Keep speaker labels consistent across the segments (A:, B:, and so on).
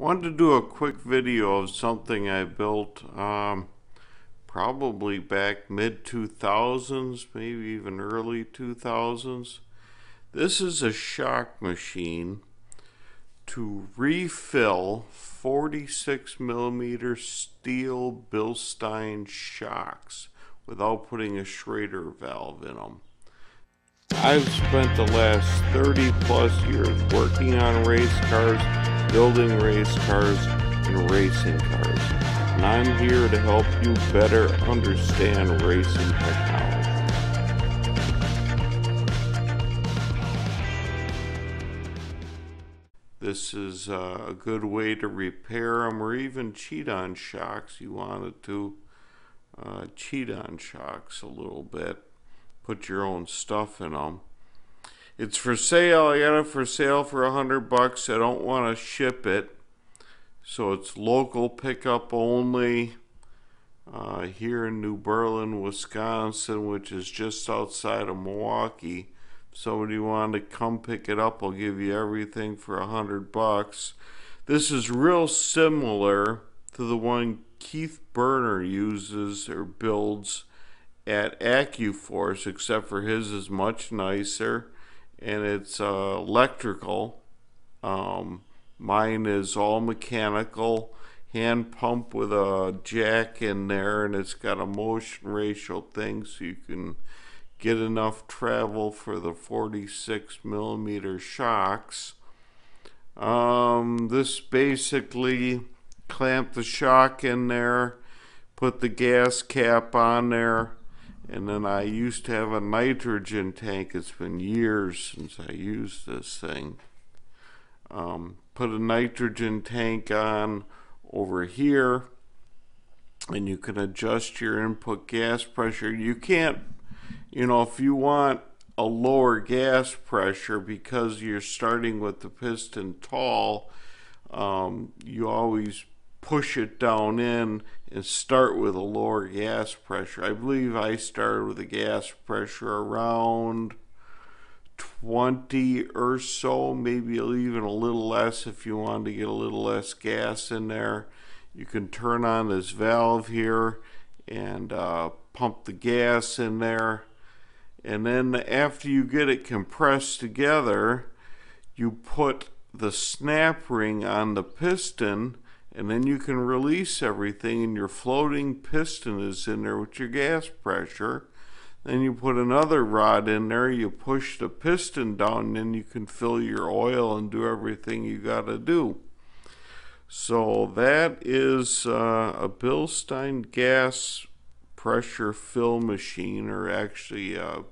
A: Wanted to do a quick video of something I built um, probably back mid 2000s, maybe even early 2000s. This is a shock machine to refill 46 millimeter steel Bilstein shocks without putting a Schrader valve in them. I've spent the last 30 plus years working on race cars building race cars and racing cars. And I'm here to help you better understand racing technology. This is uh, a good way to repair them or even cheat on shocks. You wanted to uh, cheat on shocks a little bit, put your own stuff in them. It's for sale. I got it for sale for a hundred bucks. I don't want to ship it, so it's local pickup only. Uh, here in New Berlin, Wisconsin, which is just outside of Milwaukee. If somebody wanted to come pick it up, I'll give you everything for a hundred bucks. This is real similar to the one Keith Burner uses or builds at AccuForce, except for his is much nicer and it's uh, electrical. Um, mine is all mechanical, hand pump with a jack in there, and it's got a motion ratio thing so you can get enough travel for the 46 millimeter shocks. Um, this basically clamp the shock in there, put the gas cap on there, and then I used to have a nitrogen tank. It's been years since I used this thing. Um, put a nitrogen tank on over here and you can adjust your input gas pressure. You can't, you know, if you want a lower gas pressure because you're starting with the piston tall, um, you always push it down in and start with a lower gas pressure. I believe I started with a gas pressure around 20 or so, maybe even a little less if you want to get a little less gas in there. You can turn on this valve here and uh, pump the gas in there. And then after you get it compressed together, you put the snap ring on the piston and then you can release everything and your floating piston is in there with your gas pressure. Then you put another rod in there you push the piston down and then you can fill your oil and do everything you got to do. So that is uh, a Bilstein gas pressure fill machine or actually a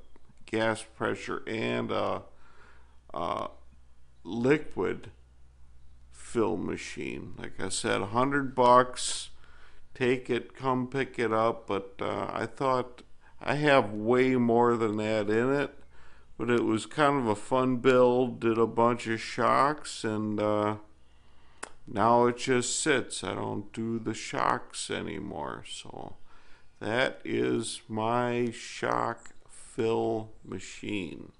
A: gas pressure and a, a liquid fill machine. Like I said, a 100 bucks. Take it, come pick it up. But uh, I thought I have way more than that in it. But it was kind of a fun build. Did a bunch of shocks and uh, now it just sits. I don't do the shocks anymore. So that is my shock fill machine.